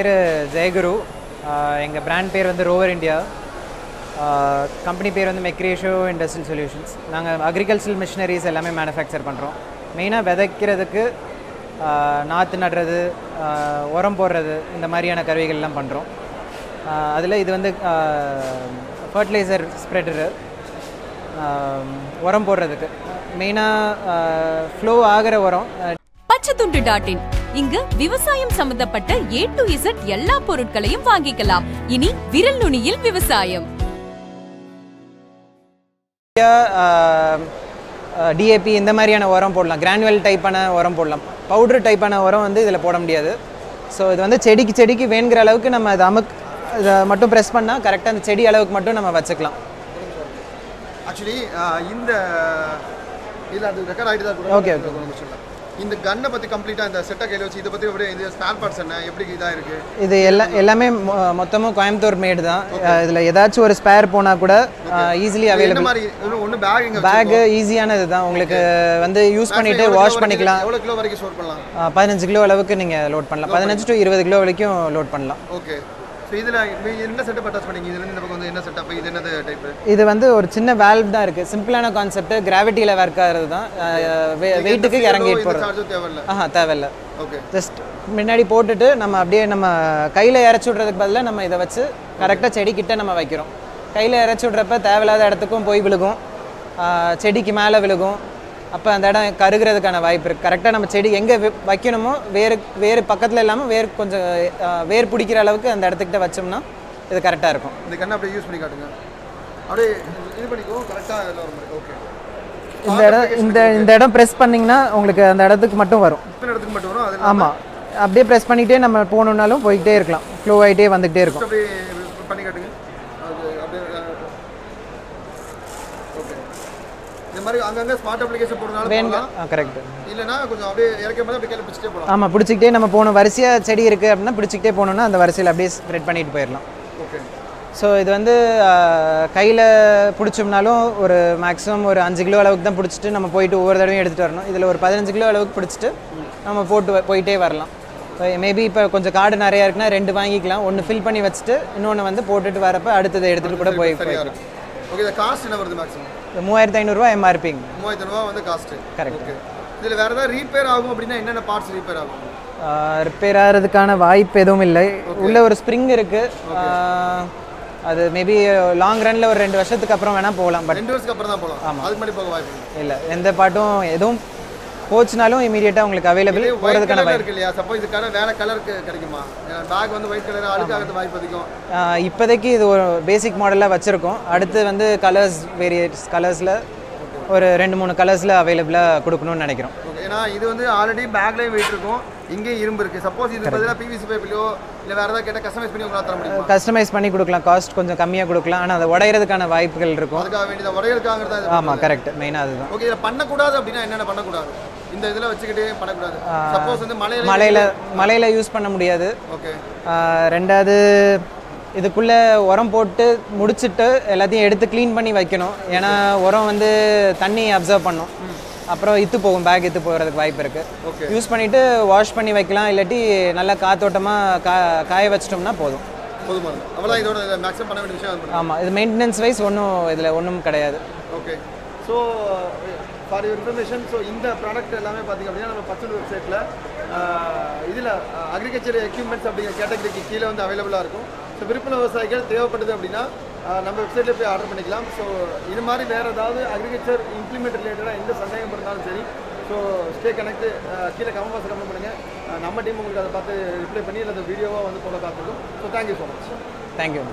பேர் ஜெயகுரு. எங்கள் பிராண்ட் பேர் வந்து ரோவர் இந்தியா கம்பெனி பேர் வந்து மெக்ரேஷோ இண்டஸ்ட்ரியல் சொல்யூஷன்ஸ் நாங்கள் அக்ரிகல்ச்சரல் மிஷினரிஸ் எல்லாமே மேனுஃபேக்சர் பண்ணுறோம் மெயினாக விதைக்கிறதுக்கு நாற்று நடுறது உரம் போடுறது இந்த மாதிரியான கருவிகள்லாம் பண்ணுறோம் அதில் இது வந்து ஃபர்டிலைசர் ஸ்ப்ரெடரு உரம் போடுறதுக்கு. மெயினாக ஃப்ளோ ஆகிற உரம் பச்சைத்துண்டு டாட் இன் இங்கு விவசாயம் சம்பந்தப்பட்ட ஏ டு இசட் எல்லா பொருட்களையும் வாங்கிக்கலாம். இனி விரல் நுனியில் விவசாயம். டிஏபி இந்த மாதிரியான உரம் போடலாம். கிரானுவல் டைப்பான உரம் போடலாம். பவுடர் டைப்பான உரம் வந்து இதில் போட முடியாது. ஸோ இது வந்து செடிக்கு செடிக்கு வேணுங்கிற அளவுக்கு நம்ம அதை அமுக் இதை மட்டும் ப்ரெஸ் பண்ணால் கரெக்டாக அந்த செடி அளவுக்கு மட்டும் நம்ம வச்சுக்கலாம். ஆக்சுவலி இந்த இல்லை அது ரெக்கார்ட் ஆகிட்டு தான் கூட Okay, இந்த கன்னை பற்றி கம்ப்ளீட்டாக இந்த செட்டை கையில் வச்சு இதை பற்றி அப்படியே இந்த ஸ்பேர் பார்ட்ஸ் என்ன? எப்படி இதாக இருக்குது இது எல்லா எல்லாமே மொ- மொத்தமும் கோயம்புத்தூர் மேடு தான். இதில் ஏதாச்சும் ஒரு ஸ்பேர் போனால் கூட ஈஸிலி அவைலபிள் மாதிரி ஒன்று பேக் பேக் ஈஸியானது தான். உங்களுக்கு வந்து யூஸ் பண்ணிவிட்டு வாஷ் பண்ணிக்கலாம். எவ்வளோ கிலோ வரைக்கும் ஸ்டோர் பண்ணலாம்? பதினஞ்சு கிலோ அளவுக்கு நீங்கள் லோட் பண்ணலாம். பதினஞ்சு டு இருபது கிலோ வரைக்கும் லோட் பண்ணலாம். ஓகே இது வந்து ஒரு சின்ன வேல்வ் தான் இருக்குது சிம்பிளான கான்செப்ட் கிராவிட்டியில் ஒர்க் ஆகிறது தான் வெயிட்டுக்கு இறங்கிட்டு போகிறது ஆஹா தேவையில்ல. ஓகே ஜஸ்ட் முன்னாடி போட்டுட்டு நம்ம அப்படியே நம்ம கையில் இறச்சி விட்றதுக்கு பதிலாக நம்ம இதை வச்சு கரெக்டாக செடி கிட்ட நம்ம வைக்கிறோம். கையில் இறச்சி விட்றப்ப தேவையில்லாத இடத்துக்கும் போய் விழுகும். செடிக்கு மேலே விழுகும். அப்போ அந்த இடம் கருகிறதுக்கான வாய்ப்பு இருக்குது கரெக்டாக நம்ம செடி எங்கே வைக்கணுமோ வேறு வேறு பக்கத்தில் இல்லாமல் வேர் கொஞ்சம் வேர் பிடிக்கிற அளவுக்கு அந்த இடத்துக்கிட்ட வச்சோம்னா இது கரெக்டாக இருக்கும். இந்த கண்ணை அப்படியே யூஸ் பண்ணி காட்டுங்க. அப்படியே இது பண்ணிக்கோ கரெக்டாக ஓகே இந்த இடம் இந்த இந்த இடம் ப்ரெஸ் பண்ணிங்கன்னா உங்களுக்கு அந்த இடத்துக்கு மட்டும் வரும். இடத்துக்கு மட்டும் வரும். ஆமாம் அப்படியே ப்ரெஸ் பண்ணிகிட்டே நம்ம போகணுன்னாலும் போய்கிட்டே இருக்கலாம். ஃப்ளோ ஆகிட்டே வந்துகிட்டே இருக்கும். இந்த மாதிரி அங்கங்கே ஸ்மார்ட் அப்ளிகேஷன் போடுறதுனால வேணுங்க கரெக்ட் இல்லைன்னா கொஞ்சம் அப்படியே இறக்கும் போது அப்படியே பிடிச்சிட்டே போகலாம். ஆமாம் பிடிச்சிக்கிட்டே நம்ம போகணும். வரிசையாக செடி இருக்குது அப்படின்னா பிடிச்சிக்கிட்டே போகணுன்னா அந்த வரிசையில் அப்படியே ஸ்ப்ரெட் பண்ணிட்டு போயிடலாம். ஓகே ஸோ இது வந்து கையில் பிடிச்சோம்னாலும் ஒரு மேக்ஸிமம் ஒரு அஞ்சு கிலோ அளவுக்கு தான் பிடிச்சிட்டு நம்ம போயிட்டு ஒவ்வொரு தடவையும் எடுத்துகிட்டு வரணும். இதில் ஒரு பதினஞ்சு கிலோ அளவுக்கு பிடிச்சிட்டு நம்ம போட்டு போயிட்டே வரலாம். மேபி இப்போ கொஞ்சம் காடு நிறையா இருக்குன்னா ரெண்டு வாங்கிக்கலாம். ஒன்று ஃபில் பண்ணி வச்சுட்டு இன்னொன்று வந்து போட்டுட்டு வரப்போ அடுத்ததை எடுத்துகிட்டு கூட போய் இருக்கும். ஓகே இந்த காஸ்ட் என்ன வருது மேக்ஸிமம் மூவாயிரத்து ஐநூறுரூவா எம்ஆர்பிங்க மூவாயிரத்து ரூபா வந்து காஸ்ட் Correct. ஓகே இதில் வேறு ஏதாவது ரீப்பேர் ஆகும் அப்படின்னா என்னென்ன பார்ட்ஸ் ரீப்பேர் ஆகும்? ரிப்பேர் ஆகிறதுக்கான வாய்ப்பு எதுவும் இல்லை. உள்ள ஒரு ஸ்ப்ரிங் இருக்குது அது மேபி லாங் ரன்ல ஒரு ரெண்டு வருஷத்துக்கு அப்புறம் வேணால் போகலாம் பட் ரெண்டு வருஷத்துக்கு அப்புறம் தான் போகலாம். அதுக்கு முன்னாடி போக வாய்ப்பு இல்லை. எந்த பாட்டும் எதுவும் போச்சுனாலும் இமீடியட்டாக உங்களுக்கு அவைலபிள் போகிறதுக்கான கலர் வாய்ப்பு. இருக்கு இல்லையா? சப்போஸ் இதுக்கான வேற கலருக்கு கிடைக்குமா? பேக் வந்து ஒயிட் கலர் அழுக்காகிறது வாய்ப்பு அதிகம். இப்போதைக்கு இது ஒரு பேசிக் மாடலாக வச்சுருக்கோம். அடுத்து வந்து கலர்ஸ் வேரியேட்ஸ் கலர்ஸில் ஒரு ரெண்டு மூணு கலர்ஸில் அவைலபிளாக கொடுக்கணும்னு நினைக்கிறோம். ஏன்னா இது வந்து ஆல்ரெடி பேக்லேயும் வெயிட் இருக்கும் இங்கேயும் இரும்பு இருக்கு. சப்போஸ் இது பதிலாக பிவிசி பைப்லையோ இல்லை வேற ஏதாவது கேட்டால் கஸ்டமைஸ் பண்ணி உங்களால் தர முடியுமா? கஸ்டமைஸ் பண்ணி கொடுக்கலாம். காஸ்ட் கொஞ்சம் கம்மியாக கொடுக்கலாம். ஆனால் அதை உடையிறதுக்கான வாய்ப்புகள் இருக்கும். அதுக்காக வேண்டியது இது ஆமாம் கரெக்ட் மெயினாக அதுதான். ஓகே இதில் பண்ணக்கூடாது அப்படின்னா என்னென்ன பண்ணக்கூடாது? இந்த இதில் வச்சுக்கிட்டே பண்ணக்கூடாது சப்போஸ் வந்து மலையில மலையில் மலையில் யூஸ் பண்ண முடியாது. ஓகே ரெண்டாவது இதுக்குள்ளே உரம் போட்டு முடிச்சிட்டு எல்லாத்தையும் எடுத்து க்ளீன் பண்ணி வைக்கணும். ஏன்னா உரம் வந்து தண்ணி அப்சர்வ் பண்ணும். அப்புறம் இத்து போகும் பேக் இத்து போகிறதுக்கு வாய்ப்பு. இருக்குது யூஸ் பண்ணிவிட்டு வாஷ் பண்ணி வைக்கலாம். இல்லாட்டி நல்லா காத்தோட்டமாக கா காய வச்சிட்டோம்னா போதும். ஆமாம் இது மெயின்டெனன்ஸ் வைஸ் ஒன்றும் இதில் ஒன்றும் கிடையாது. Okay so for your information so இந்த ப்ராடக்ட் எல்லாமே பார்த்தீங்க அப்படின்னா நம்ம பச்சன் வெப்சைட்டில் இதில் அக்ரிகல்ச்சர் எக்யூப்மெண்ட்ஸ் அப்படிங்கிற கேட்டகரிக்கு கீழே வந்து அவைலபிளாக இருக்கும். ஸோ விருப்பம் விவசாயிகள் தேவைப்படுது அப்படின்னா நம்ம வெப்சைட்டில் போய் ஆர்டர் பண்ணிக்கலாம். ஸோ இது மாதிரி வேறு ஏதாவது அக்ரிகல்ச்சர் இம்ப்ளிமெண்ட் ரிலேட்டடாக எந்த சந்தேகம் இருந்தாலும் சரி ஸோ ஸ்டே கனெக்ட் கீழே கமெண்ட் பாக்ஸ் கமெண்ட் பண்ணுங்கள் நம்ம டீம் உங்களுக்கு அதை பார்த்து ரிப்ளை பண்ணி இல்லை அந்த வீடியோவாக வந்து போட காத்திருக்கும் so thank you so much thank you